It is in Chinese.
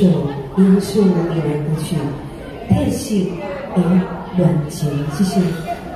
这首优秀的女人歌曲特性而暖情谢谢。